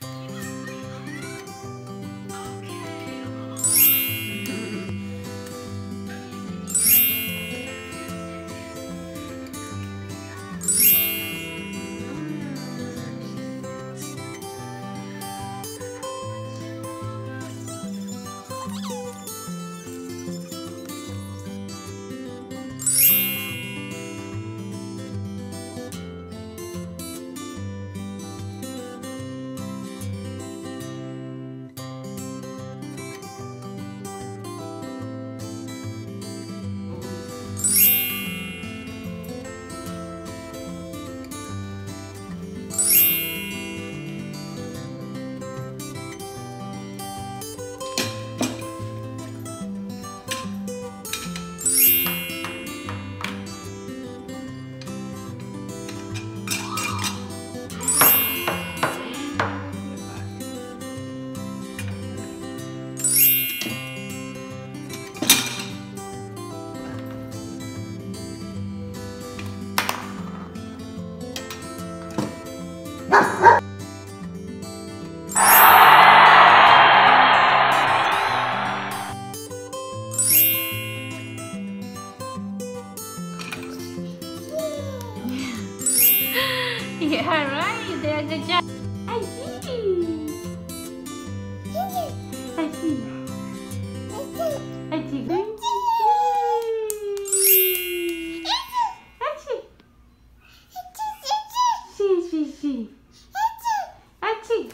Bye. Yeah, right. There, good job. I see. I see. I see. Achoo. See, I see, I see. Achoo.